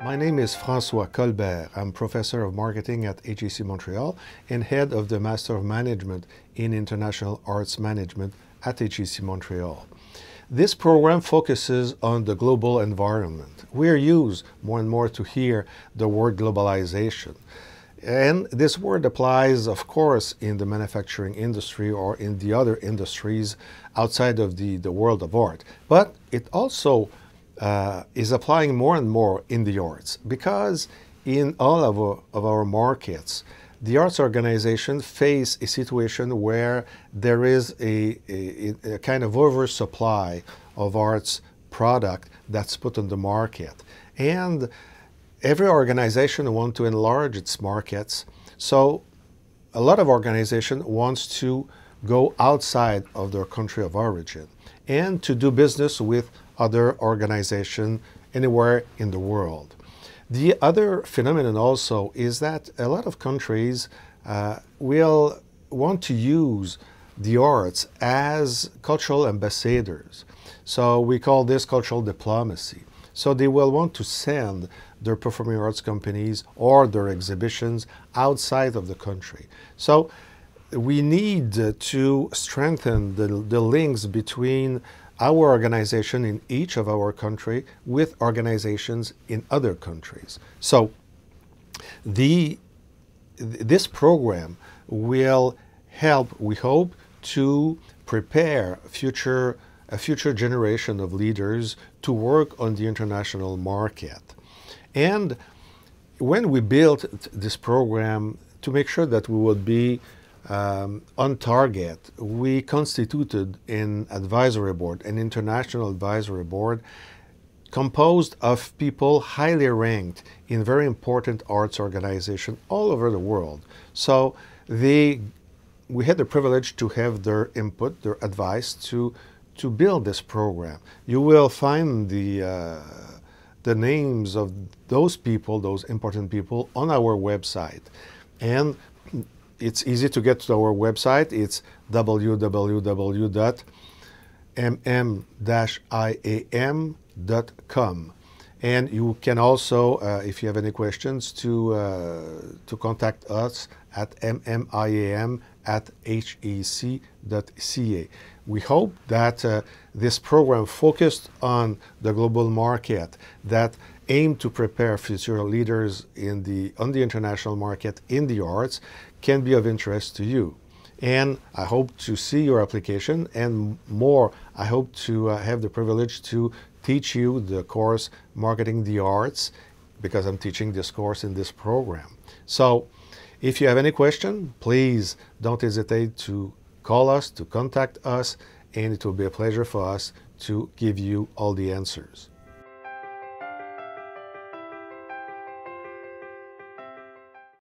My name is François Colbert. I'm professor of marketing at HEC Montreal and head of the Master of Management in International Arts Management at HEC Montreal. This program focuses on the global environment. We are used more and more to hear the word globalization. And this word applies, of course, in the manufacturing industry or in the other industries outside of the, the world of art. But it also uh, is applying more and more in the arts because in all of our, of our markets, the arts organization face a situation where there is a, a, a kind of oversupply of arts product that's put on the market. And every organization wants to enlarge its markets. So a lot of organization wants to go outside of their country of origin and to do business with other organization anywhere in the world. The other phenomenon also is that a lot of countries uh, will want to use the arts as cultural ambassadors. So we call this cultural diplomacy. So they will want to send their performing arts companies or their exhibitions outside of the country. So we need to strengthen the, the links between our organization in each of our country with organizations in other countries. So the, this program will help, we hope, to prepare future, a future generation of leaders to work on the international market. And when we built this program to make sure that we would be um, on target, we constituted an advisory board, an international advisory board composed of people highly ranked in very important arts organizations all over the world. So they, we had the privilege to have their input, their advice to, to build this program. You will find the, uh, the names of those people, those important people, on our website. And it's easy to get to our website. It's www.mm-iam.com. And you can also, uh, if you have any questions, to, uh, to contact us at mmiam at hec.ca. We hope that uh, this program focused on the global market that aim to prepare future leaders in the, on the international market in the arts can be of interest to you. And I hope to see your application and more, I hope to uh, have the privilege to teach you the course Marketing the Arts because I'm teaching this course in this program. So if you have any question, please don't hesitate to call us, to contact us, and it will be a pleasure for us to give you all the answers.